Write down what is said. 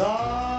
The